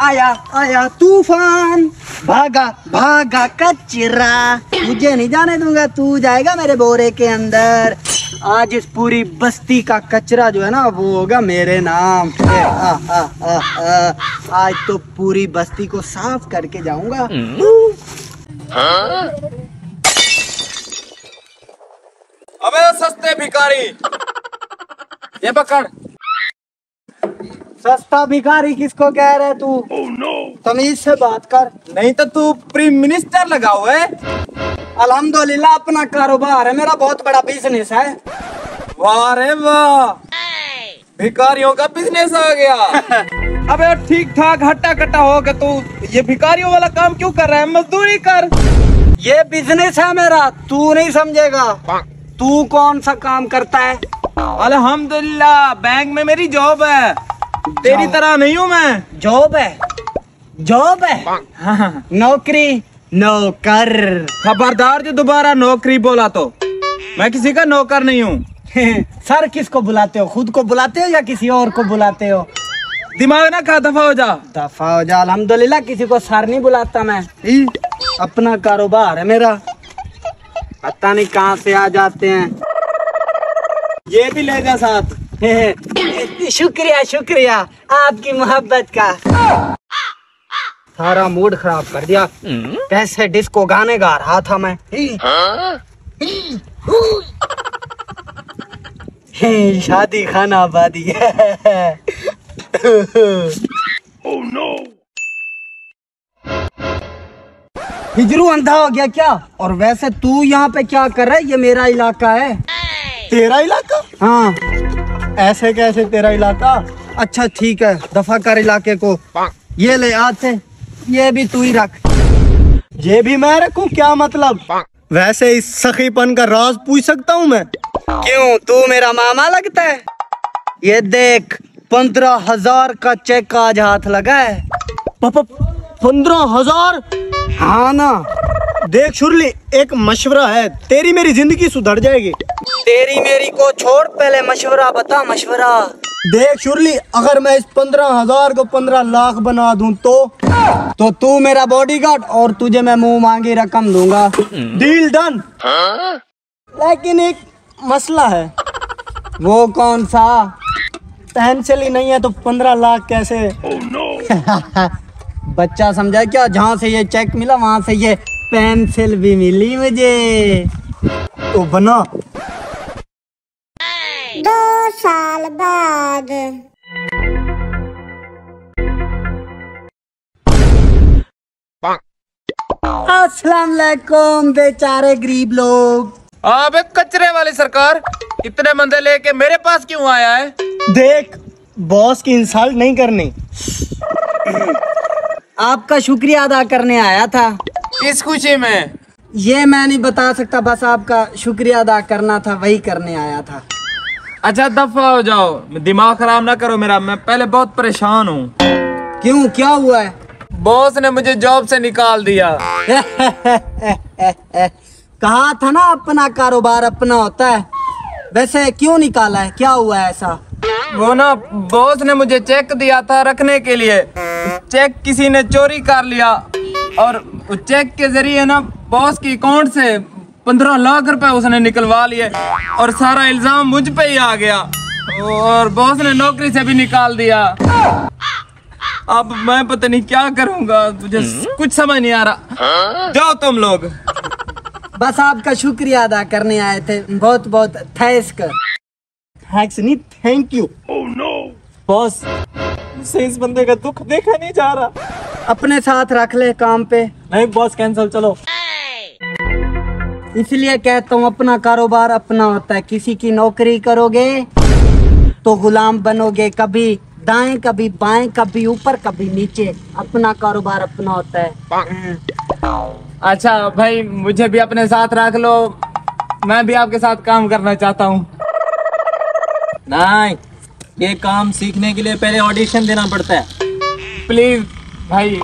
आया आया तूफ़ान भागा भागा कचरा मुझे नहीं जाने दूँगा तू जाएगा मेरे बोरे के अंदर आज इस पूरी बस्ती का कचरा जो है ना वो होगा मेरे नाम आ, आ, आ, आ, आज तो पूरी बस्ती को साफ़ करके जाऊँगा अबे सस्ते भिखारी ये पकड़ सस्ता भिखारी किसको कह रहे तू? तमीज से बात कर। नहीं तो तू प्राइम मिनिस्टर लगा हुआ है? अलहमदुल्ला अपना कारोबार है। मेरा बहुत बड़ा बिज़नेस है। वाह रे वाह। भिखारियों का बिज़नेस आ गया। अबे ठीक ठाक हट्टा कट्टा हो गया तू ये भिखारियों वाला काम क्यों कर रहा है? मजदूरी कर। ये बिज़नेस है मेरा। तू नहीं समझेगा। तू कौन सा काम करता है? अलहमदुल्ला बैंक में मेरी जॉब है। तेरी तरह नहीं हूँ मैं। जॉब है। जॉब है। हाँ। नौकरी नौकर। खबरदार जो दोबारा नौकरी बोला तो। मैं किसी का नौकर नहीं हूँ। सर किसको बुलाते हो? खुद को बुलाते हो या किसी और को बुलाते हो? दिमाग ना खा दफ़ा हो जा। दफ़ा हो जा। अल्हम्दुलिल्लाह किसी को सर नहीं बुलाता मैं। अपना कारोबार है मेरा। पता नहीं कहाँ से आ जाते हैं। ये भी ले जा साथ। शुक्रिया शुक्रिया। आपकी मोहब्बत का। सारा मूड खराब कर दिया। कैसे डिस्को गाने गा रहा था मैं? शादी खाना आबादी हिजरू अंधा हो गया क्या? और वैसे तू यहाँ पे क्या कर रहा है? ये मेरा इलाका है। तेरा इलाका? हाँ। ऐसे कैसे तेरा इलाका? अच्छा ठीक है दफ़ा कर इलाके को। ये ले आज से। ये भी तू ही रख। ये भी मैं रखूँ? क्या मतलब? वैसे इस सखीपन का राज पूछ सकता हूँ मैं? क्यों? तू मेरा मामा लगता है? ये देख पंद्रह हज़ार का चेक आज हाथ लगा है। पंद्रह हज़ार? हाँ ना। देख शुरली एक मशवरा है। तेरी मेरी ज़िंदगी सुधर जाएगी। तेरी मेरी को छोड़ पहले मशवरा बता मशवरा। देख शुरली अगर मैं इस पंद्रह हज़ार को पंद्रह लाख बना दूँ तो? तो तू मेरा बॉडीगार्ड और तुझे मैं मुँह मांगी रकम दूँगा। डील डन लेकिन एक मसला है। वो कौन सा? पेंसिल ही नहीं है तो पंद्रह लाख कैसे? बच्चा समझा क्या? जहाँ से ये चेक मिला वहाँ से ये पेंसिल भी मिली मुझे। तो बना। साल बाद। अस्सलाम वालेकुम बेचारे गरीब लोग। अबे कचरे वाली सरकार इतने बंदे लेके मेरे पास क्यों आया है? देख बॉस की इंसल्ट नहीं करनी। आपका शुक्रिया अदा करने आया था। किस खुशी में? ये मैं नहीं बता सकता बस आपका शुक्रिया अदा करना था वही करने आया था। अच्छा दफ़ा हो जाओ। दिमाग खराब ना करो मेरा। मैं पहले बहुत परेशान हूँ। क्यों? क्या हुआ है? बॉस ने मुझे जॉब से निकाल दिया। कहा था ना अपना कारोबार अपना होता है। वैसे क्यों निकाला है? क्या हुआ है ऐसा? वो ना बॉस ने मुझे चेक दिया था रखने के लिए। चेक किसी ने चोरी कर लिया। और उस चेक के ज़रिए ना बॉस की अकाउंट से पंद्रह लाख रुपए उसने निकलवा लिए और सारा इल्ज़ाम मुझ पे ही आ गया। और बॉस ने नौकरी से भी निकाल दिया। अब मैं पता नहीं क्या करूँगा तुझे कुछ समझ नहीं आ रहा। जाओ तुम लोग। बस आपका शुक्रिया अदा करने आए थे। बहुत बहुत थैंक्स कर। थैंक्स नहीं थैंक यू। बॉस मुझसे इस बंदे का दुख देखा नहीं जा रहा। अपने साथ रख ले काम पे। नहीं बॉस कैंसिल चलो। इसलिए कहता हूँ अपना कारोबार अपना होता है। किसी की नौकरी करोगे तो गुलाम बनोगे। कभी दाएँ कभी बाएँ कभी ऊपर कभी नीचे। अपना कारोबार अपना होता है। हम्म। अच्छा भाई मुझे भी अपने साथ रख लो। मैं भी आपके साथ काम करना चाहता हूँ। नहीं ये काम सीखने के लिए पहले ऑडिशन देना पड़ता है। प्लीज़ भाई।